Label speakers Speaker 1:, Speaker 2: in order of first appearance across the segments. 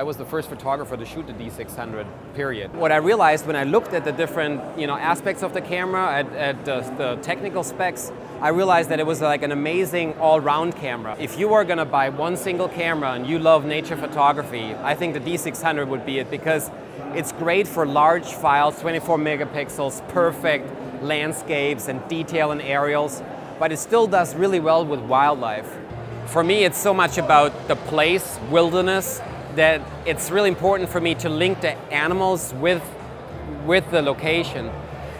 Speaker 1: I was the first photographer to shoot the D600, period. What I realized when I looked at the different you know, aspects of the camera, at, at the, the technical specs, I realized that it was like an amazing all-round camera. If you are gonna buy one single camera and you love nature photography, I think the D600 would be it because it's great for large files, 24 megapixels, perfect landscapes and detail and aerials, but it still does really well with wildlife. For me, it's so much about the place, wilderness, that it's really important for me to link the animals with, with the location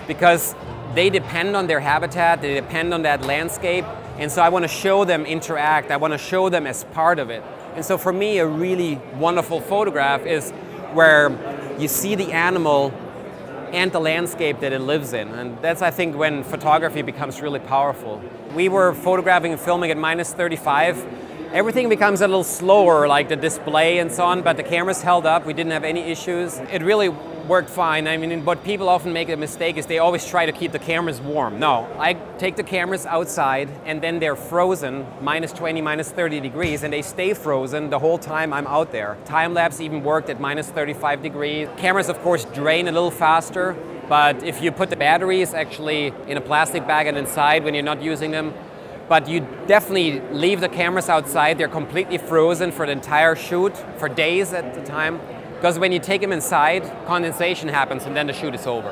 Speaker 1: because they depend on their habitat, they depend on that landscape, and so I want to show them interact, I want to show them as part of it. And so for me, a really wonderful photograph is where you see the animal and the landscape that it lives in. And that's, I think, when photography becomes really powerful. We were photographing and filming at minus 35 Everything becomes a little slower, like the display and so on, but the cameras held up. We didn't have any issues. It really worked fine. I mean, what people often make a mistake is they always try to keep the cameras warm. No, I take the cameras outside and then they're frozen, minus 20, minus 30 degrees, and they stay frozen the whole time I'm out there. Time lapse even worked at minus 35 degrees. Cameras, of course, drain a little faster, but if you put the batteries actually in a plastic bag and inside when you're not using them, but you definitely leave the cameras outside. They're completely frozen for the entire shoot, for days at the time. Because when you take them inside, condensation happens and then the shoot is over.